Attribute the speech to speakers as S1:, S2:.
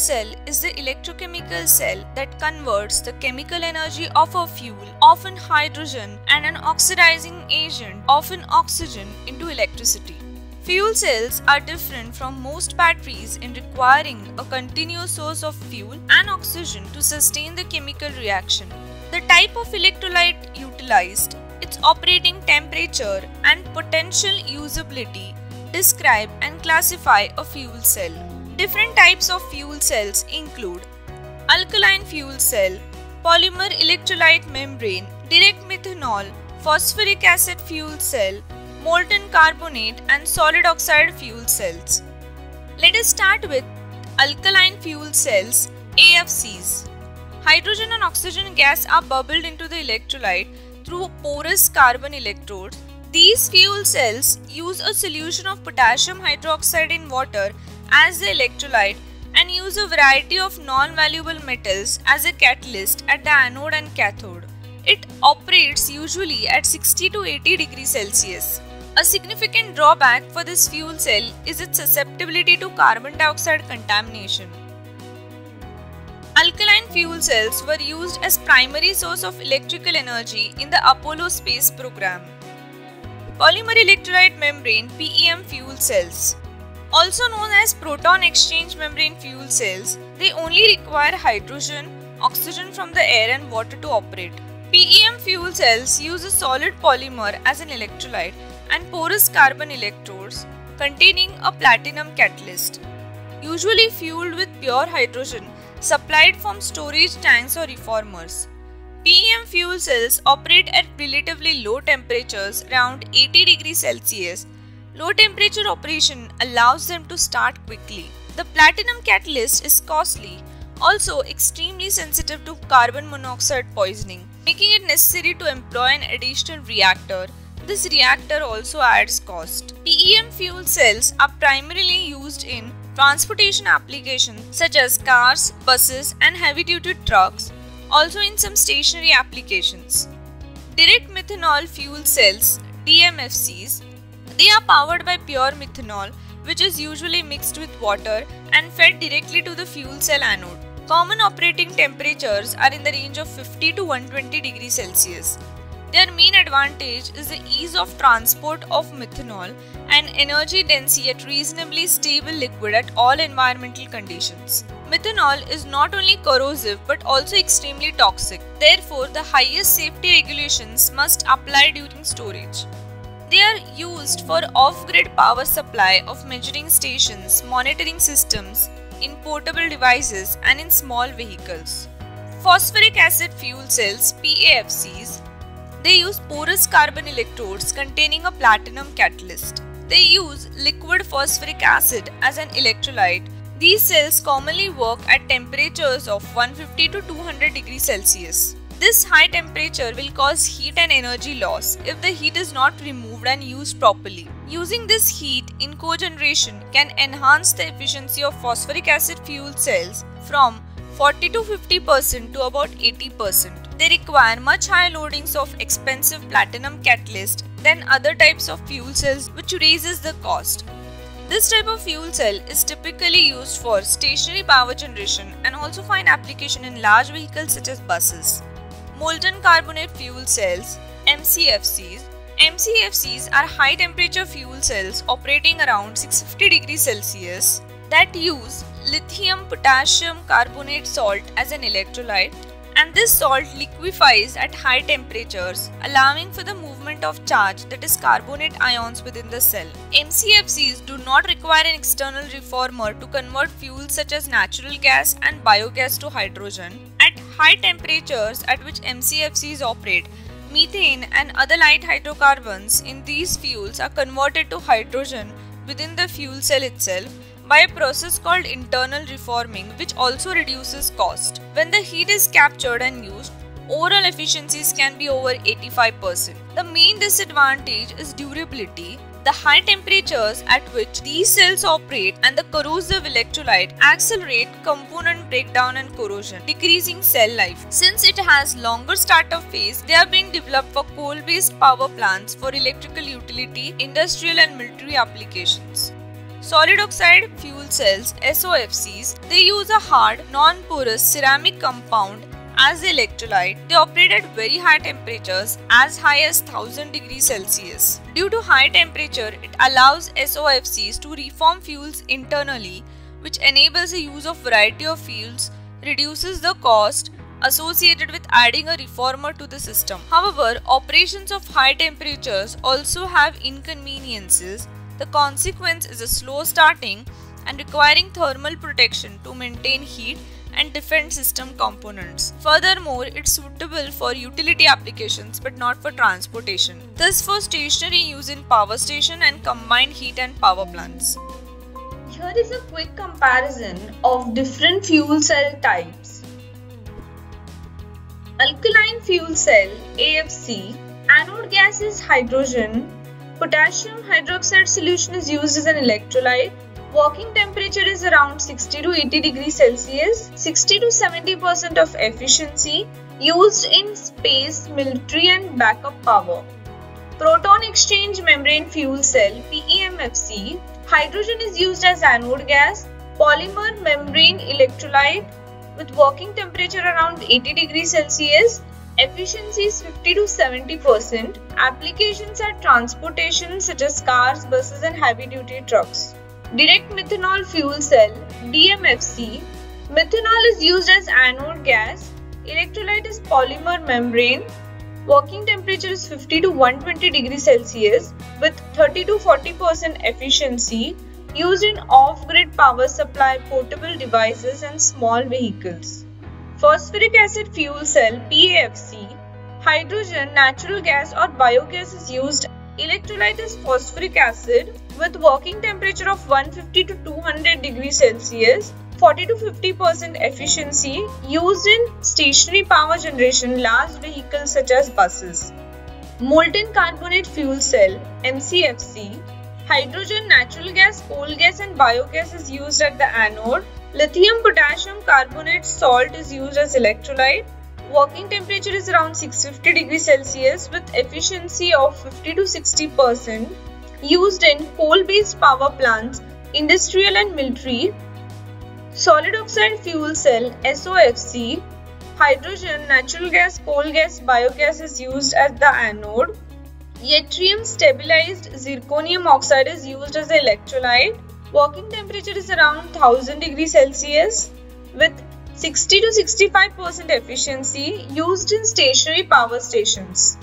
S1: cell is the electrochemical cell that converts the chemical energy of a fuel, often hydrogen, and an oxidizing agent, often oxygen, into electricity. Fuel cells are different from most batteries in requiring a continuous source of fuel and oxygen to sustain the chemical reaction. The type of electrolyte utilized, its operating temperature, and potential usability describe and classify a fuel cell. Different types of fuel cells include alkaline fuel cell, polymer electrolyte membrane, direct methanol, phosphoric acid fuel cell, molten carbonate and solid oxide fuel cells. Let us start with alkaline fuel cells AFCs. Hydrogen and oxygen gas are bubbled into the electrolyte through a porous carbon electrodes. These fuel cells use a solution of potassium hydroxide in water as the electrolyte and use a variety of non-valuable metals as a catalyst at the anode and cathode. It operates usually at 60 to 80 degrees Celsius. A significant drawback for this fuel cell is its susceptibility to carbon dioxide contamination. Alkaline fuel cells were used as primary source of electrical energy in the Apollo space program. Polymer electrolyte membrane PEM fuel cells also known as proton exchange membrane fuel cells, they only require hydrogen, oxygen from the air and water to operate. PEM fuel cells use a solid polymer as an electrolyte and porous carbon electrodes containing a platinum catalyst. Usually fueled with pure hydrogen supplied from storage tanks or reformers. PEM fuel cells operate at relatively low temperatures around 80 degrees Celsius Low temperature operation allows them to start quickly. The platinum catalyst is costly, also extremely sensitive to carbon monoxide poisoning, making it necessary to employ an additional reactor. This reactor also adds cost. PEM fuel cells are primarily used in transportation applications such as cars, buses, and heavy duty trucks, also in some stationary applications. Direct methanol fuel cells, DMFCs, they are powered by pure methanol, which is usually mixed with water and fed directly to the fuel cell anode. Common operating temperatures are in the range of 50 to 120 degrees Celsius. Their main advantage is the ease of transport of methanol and energy density at reasonably stable liquid at all environmental conditions. Methanol is not only corrosive but also extremely toxic. Therefore, the highest safety regulations must apply during storage. They are used for off-grid power supply of measuring stations, monitoring systems, in portable devices and in small vehicles. Phosphoric acid fuel cells PAFCs they use porous carbon electrodes containing a platinum catalyst. They use liquid phosphoric acid as an electrolyte. These cells commonly work at temperatures of 150 to 200 degrees Celsius. This high temperature will cause heat and energy loss if the heat is not removed and used properly. Using this heat in cogeneration can enhance the efficiency of phosphoric acid fuel cells from 40 to 50% to about 80%. They require much higher loadings of expensive platinum catalyst than other types of fuel cells which raises the cost. This type of fuel cell is typically used for stationary power generation and also find application in large vehicles such as buses. Molten carbonate fuel cells, MCFCs. MCFCs are high temperature fuel cells operating around 650 degrees Celsius that use lithium potassium carbonate salt as an electrolyte and this salt liquefies at high temperatures, allowing for the movement of charge that is carbonate ions within the cell. MCFCs do not require an external reformer to convert fuels such as natural gas and biogas to hydrogen At high temperatures at which MCFCs operate, methane and other light hydrocarbons in these fuels are converted to hydrogen within the fuel cell itself by a process called internal reforming which also reduces cost. When the heat is captured and used, overall efficiencies can be over 85%. The main disadvantage is durability the high temperatures at which these cells operate and the corrosive electrolyte accelerate component breakdown and corrosion, decreasing cell life. Since it has longer startup phase, they are being developed for coal-based power plants for electrical utility, industrial and military applications. Solid oxide fuel cells SOFCs, they use a hard, non-porous ceramic compound as electrolyte, they operate at very high temperatures as high as 1000 degrees Celsius. Due to high temperature, it allows SOFCs to reform fuels internally, which enables the use of variety of fuels, reduces the cost associated with adding a reformer to the system. However, operations of high temperatures also have inconveniences. The consequence is a slow starting and requiring thermal protection to maintain heat and defense system components. Furthermore, it's suitable for utility applications but not for transportation. Thus for stationary use in power station and combined heat and power plants.
S2: Here is a quick comparison of different fuel cell types. Alkaline fuel cell AFC, anode gas is hydrogen, potassium hydroxide solution is used as an electrolyte, Working temperature is around 60 to 80 degrees Celsius, 60 to 70% of efficiency used in space, military and backup power. Proton exchange membrane fuel cell PEMFC, hydrogen is used as anode gas, polymer membrane electrolyte with working temperature around 80 degrees Celsius, efficiency is 50 to 70%, applications are transportation such as cars, buses and heavy duty trucks. Direct methanol fuel cell DMFC. Methanol is used as anode gas. Electrolyte is polymer membrane. Working temperature is 50 to 120 degrees Celsius with 30 to 40% efficiency used in off-grid power supply, portable devices and small vehicles. Phosphoric acid fuel cell PAFC. Hydrogen, natural gas or biogas is used. Electrolyte is phosphoric acid with working temperature of 150 to 200 degrees Celsius, 40 to 50% efficiency used in stationary power generation large vehicles such as buses. Molten carbonate fuel cell MCFC, hydrogen, natural gas, coal gas and biogas is used at the anode. Lithium potassium carbonate salt is used as electrolyte. Working temperature is around 650 degrees Celsius with efficiency of 50 to 60 percent. Used in coal-based power plants, industrial and military, solid oxide fuel cell SOFC, hydrogen, natural gas, coal gas, biogas is used as the anode, yttrium stabilized zirconium oxide is used as the electrolyte, working temperature is around 1000 degrees Celsius with 60 to 65% efficiency used in stationary power stations.